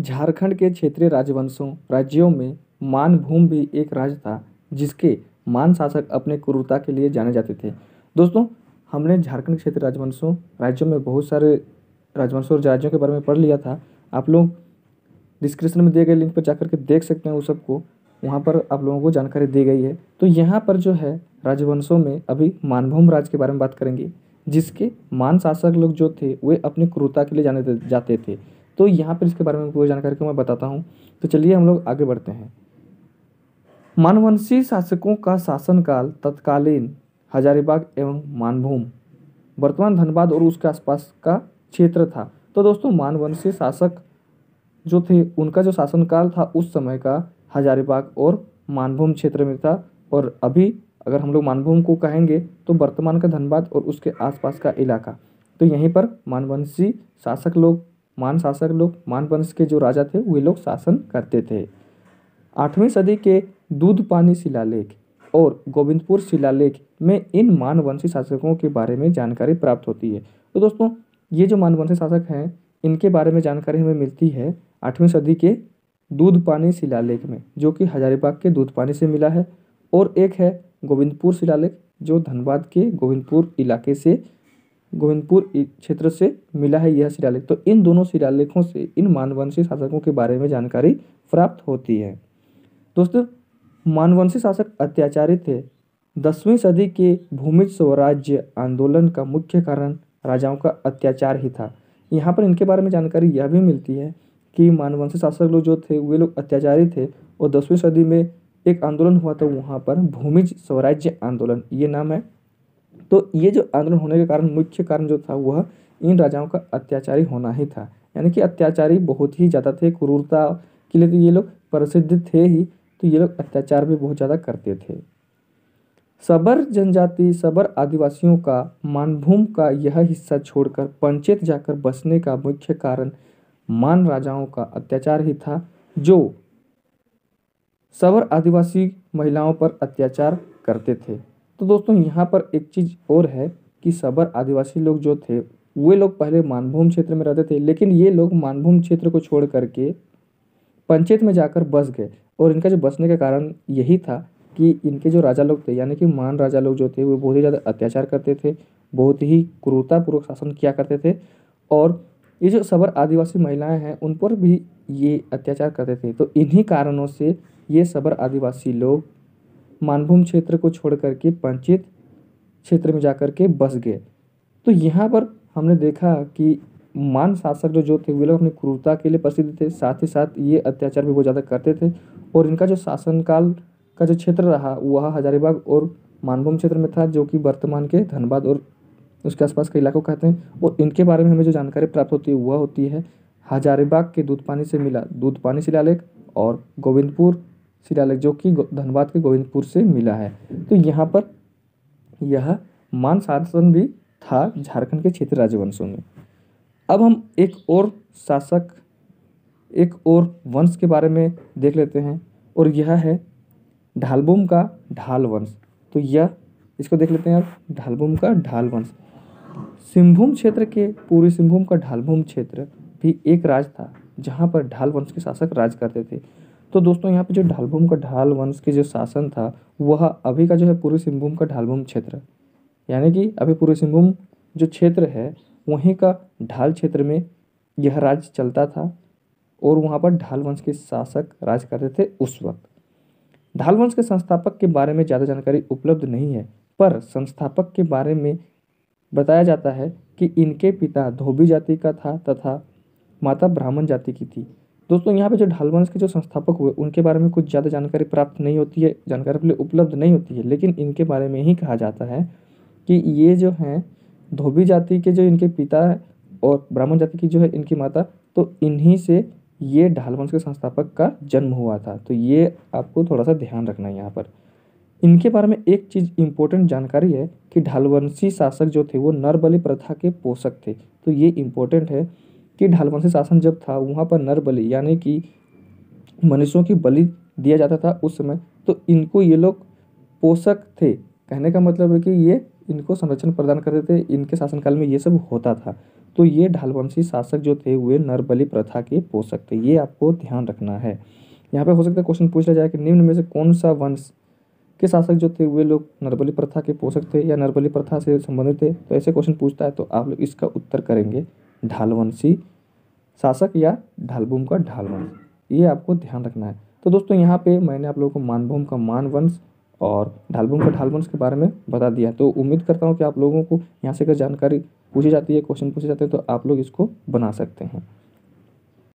झारखंड के क्षेत्रीय राजवंशों, राज्यों में मानभूम भी एक राज्य था, जिसके मान शासक अपने क्रूरता के लिए जाने जाते थे। दोस्तों, हमने झारखंड क्षेत्रीय राजवंशों, राज्यों में बहुत सारे राजवंशों और राज्यों के बारे में पढ़ लिया था। आप लोग डिस्क्रिप्शन में दिए गए लिंक पर जाकर के देख सकते हैं उस सबको। वहाँ पर आप लोगों को जानकारी दी गई है। तो यहाँ पर जो है, राजवंशों में अभी मानभूम राज के बारे में बात करेंगे, जिसके मान शासक लोग जो थे, वे अपनी क्रूरता के लिए जाने जाते थे। तो यहाँ पर इसके बारे में पूरी जानकारी को मैं बताता हूँ। तो चलिए हम लोग आगे बढ़ते हैं। मानवंशी शासकों का शासनकाल तत्कालीन हजारीबाग एवं मानभूम। वर्तमान धनबाद और उसके आसपास का क्षेत्र था। तो दोस्तों, मानवंशी शासक जो थे, उनका जो शासनकाल था, उस समय का हजारीबाग और मानभूम क्षेत्र में था। और अभी अगर हम लोग मानभूम को कहेंगे तो वर्तमान का धनबाद और उसके आसपास का इलाका। तो यहीं पर मानवंशी शासक लोग मान शासक लोग मानवंश के जो राजा थे, वे लोग शासन करते थे। आठवीं सदी के दूध पानी शिलालेख और गोविंदपुर शिलालेख में इन मानवंशी शासकों के बारे में जानकारी प्राप्त होती है। तो दोस्तों, ये जो मानवंशी शासक हैं, इनके बारे में जानकारी हमें मिलती है आठवीं सदी के दूध पानी शिलालेख में, जो कि हजारीबाग के दूध पानी से मिला है। और एक है गोविंदपुर शिलालेख, जो धनबाद के गोविंदपुर इलाके से गोविंदपुर क्षेत्र से मिला है यह शिलालेख। तो इन दोनों शिलालेखों से, इन मानवंशी शासकों के बारे में जानकारी प्राप्त होती है। दोस्तों, मानवंशी शासक अत्याचारी थे। दसवीं सदी के भूमि स्वराज्य आंदोलन का मुख्य कारण राजाओं का अत्याचार ही था। यहाँ पर इनके बारे में जानकारी यह भी मिलती है कि मानवंशी शासक लोग जो थे, वे लोग अत्याचारी थे और दसवीं सदी में एक आंदोलन हुआ था, वहाँ पर भूमि स्वराज्य आंदोलन। ये नाम है तो ये जो आंदोलन होने के कारण, मुख्य कारण जो था, वह इन राजाओं का अत्याचारी होना ही था। यानी कि अत्याचारी बहुत ही ज़्यादा थे, क्रूरता के लिए तो ये लोग प्रसिद्ध थे ही तो ये लोग अत्याचार भी बहुत ज़्यादा करते थे। सबर जनजाति, सबर आदिवासियों का, मानभूम का यह हिस्सा छोड़कर पंचेत जाकर बसने का मुख्य कारण मान राजाओं का अत्याचार ही था, जो सबर आदिवासी महिलाओं पर अत्याचार करते थे। तो दोस्तों, यहाँ पर एक चीज़ और है कि सबर आदिवासी लोग जो थे, वे लोग पहले मानभूम क्षेत्र में रहते थे, लेकिन ये लोग मानभूम क्षेत्र को छोड़ करके पंचायत में जाकर बस गए। और इनका जो बसने का कारण यही था कि इनके जो राजा लोग थे, यानी कि मान राजा लोग जो थे, वो बहुत ही ज़्यादा अत्याचार करते थे, बहुत ही क्रूरतापूर्वक शासन किया करते थे, और ये जो सबर आदिवासी महिलाएँ हैं, उन पर भी ये अत्याचार करते थे। तो इन्हीं कारणों से ये सबर आदिवासी लोग मानभूम क्षेत्र को छोड़ करके पंचित क्षेत्र में जाकर के बस गए। तो यहाँ पर हमने देखा कि मान शासक जो जो थे, वे लोग अपनी क्रूरता के लिए प्रसिद्ध थे, साथ ही साथ ये अत्याचार भी बहुत ज़्यादा करते थे और इनका जो शासनकाल का जो क्षेत्र रहा, वह हजारीबाग और मानभूम क्षेत्र में था, जो कि वर्तमान के धनबाद और उसके आसपास के इलाकों कहते हैं। और इनके बारे में हमें जो जानकारी प्राप्त होती है, वह होती है, हजारीबाग के दूध पानी से मिला दूध पानी शिलालेख और गोविंदपुर शिलालेख जो कि धनबाद के गोविंदपुर से मिला है। तो यहाँ पर यह मान शासन भी था झारखंड के क्षेत्र राजवंशों में। अब हम एक और शासक, एक और वंश के बारे में देख लेते हैं और यह है ढालबुम का ढाल वंश। तो यह, इसको देख लेते हैं अब ढालबुम का ढाल वंश। सिंहभूम क्षेत्र के पूर्वी सिंहभूम का ढालभूम क्षेत्र भी एक राज था, जहाँ पर ढाल वंश के शासक राज करते थे। तो दोस्तों, यहाँ पे जो ढालभूम का ढाल वंश के जो शासन था, वह अभी का जो है पूर्वी सिंहभूम का ढालभूम क्षेत्र यानी कि अभी पूर्वी सिंहभूम जो क्षेत्र है, वहीं का ढाल क्षेत्र में यह राज्य चलता था और वहाँ पर ढाल वंश के शासक राज करते थे उस वक्त। ढाल वंश के संस्थापक के बारे में ज़्यादा जानकारी उपलब्ध नहीं है, पर संस्थापक के बारे में बताया जाता है कि इनके पिता धोबी जाति का था तथा माता ब्राह्मण जाति की थी। दोस्तों, यहाँ पे जो ढाल वंश के जो संस्थापक हुए, उनके बारे में कुछ ज़्यादा जानकारी प्राप्त नहीं होती है, जानकारी अपने उपलब्ध नहीं होती है, लेकिन इनके बारे में ही कहा जाता है कि ये जो हैं, धोबी जाति के जो इनके पिता और ब्राह्मण जाति की जो है इनकी माता तो इन्हीं से ये ढाल वंश के संस्थापक का जन्म हुआ था। तो ये आपको थोड़ा सा ध्यान रखना है यहाँ पर। इनके बारे में एक चीज़ इम्पोर्टेंट जानकारी है कि ढालवंशी शासक जो थे, वो नरबली प्रथा के पोषक थे। तो ये इम्पोर्टेंट है कि ढालवंशी शासन जब था, वहाँ पर नरबली यानी कि मनुष्यों की बलि दिया जाता था उस समय तो इनको ये लोग पोषक थे। कहने का मतलब है कि ये इनको संरक्षण प्रदान करते थे, इनके शासनकाल में ये सब होता था। तो ये ढालवंशी शासक जो थे, वे नरबली प्रथा के पोषक थे, ये आपको ध्यान रखना है। यहाँ पे हो सकता है क्वेश्चन पूछ जाए कि निम्न में से कौन सा वंश के शासक जो थे, वे लोग नरबली प्रथा के पोषक थे या नरबली प्रथा से संबंधित थे? तो ऐसे क्वेश्चन पूछता है तो आप लोग इसका उत्तर करेंगे। ढालवंशी शासक या ढालभूम का ढालवंश। ये आपको ध्यान रखना है। तो दोस्तों, यहाँ पे मैंने आप लोगों को मानभूम का मानवंश और ढालभूम का ढालवंश के बारे में बता दिया। तो उम्मीद करता हूँ कि आप लोगों को यहाँ से अगर जानकारी पूछी जाती है, क्वेश्चन पूछे जाते हैं तो आप लोग इसको बना सकते हैं।